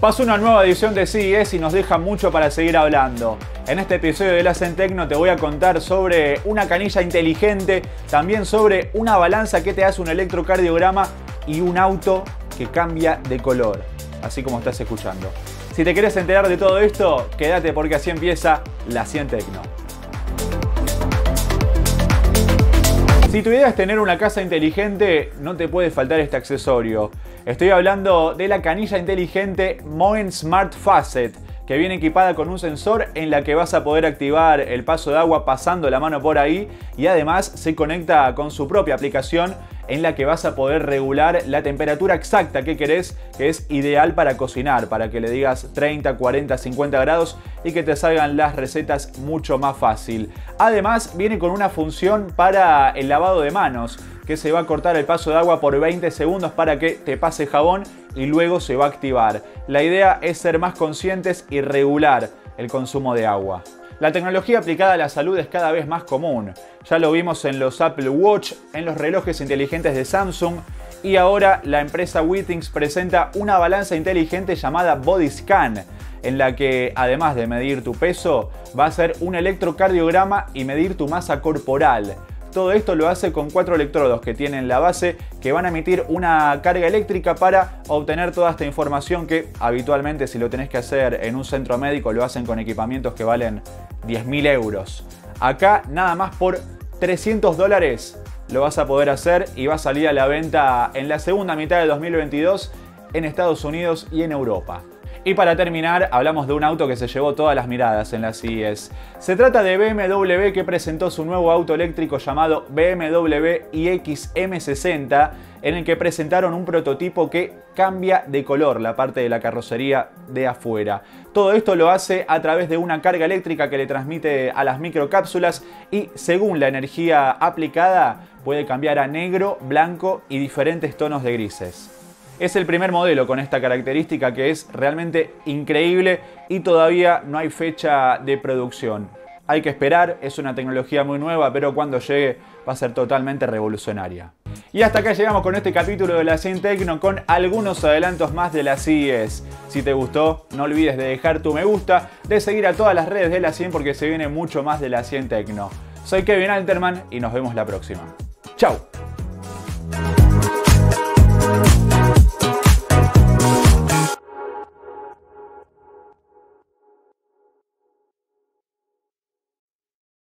Pasó una nueva edición de CES y nos deja mucho para seguir hablando. En este episodio de la Centecno te voy a contar sobre una canilla inteligente, también sobre una balanza que te hace un electrocardiograma y un auto que cambia de color, así como estás escuchando. Si te quieres enterar de todo esto, quédate porque así empieza la Tecno. Si tu idea es tener una casa inteligente, no te puede faltar este accesorio. Estoy hablando de la canilla inteligente Moen Smart Facet, que viene equipada con un sensor en la que vas a poder activar el paso de agua pasando la mano por ahí y además se conecta con su propia aplicación en la que vas a poder regular la temperatura exacta que querés, que es ideal para cocinar, para que le digas 30, 40, 50 grados y que te salgan las recetas mucho más fácil. Además, viene con una función para el lavado de manos, que se va a cortar el paso de agua por 20 segundos para que te pase jabón y luego se va a activar. La idea es ser más conscientes y regular el consumo de agua. La tecnología aplicada a la salud es cada vez más común. Ya lo vimos en los Apple Watch, en los relojes inteligentes de Samsung y ahora la empresa Withings presenta una balanza inteligente llamada Body Scan, en la que además de medir tu peso, va a hacer un electrocardiograma y medir tu masa corporal. Todo esto lo hace con cuatro electrodos que tienen la base que van a emitir una carga eléctrica para obtener toda esta información que habitualmente si lo tenés que hacer en un centro médico lo hacen con equipamientos que valen 10.000 euros. Acá nada más por 300 dólares lo vas a poder hacer y va a salir a la venta en la segunda mitad de 2022 en Estados Unidos y en Europa. Y para terminar, hablamos de un auto que se llevó todas las miradas en la CES. Se trata de BMW que presentó su nuevo auto eléctrico llamado BMW iX M60, en el que presentaron un prototipo que cambia de color la parte de la carrocería de afuera. Todo esto lo hace a través de una carga eléctrica que le transmite a las microcápsulas y según la energía aplicada puede cambiar a negro, blanco y diferentes tonos de grises. Es el primer modelo con esta característica que es realmente increíble y todavía no hay fecha de producción. Hay que esperar, es una tecnología muy nueva, pero cuando llegue va a ser totalmente revolucionaria. Y hasta acá llegamos con este capítulo de la Cien Tecno con algunos adelantos más de la CES. Si te gustó, no olvides de dejar tu me gusta, de seguir a todas las redes de la 100 porque se viene mucho más de la Cien Tecno. Soy Kevin Alterman y nos vemos la próxima. ¡Chao!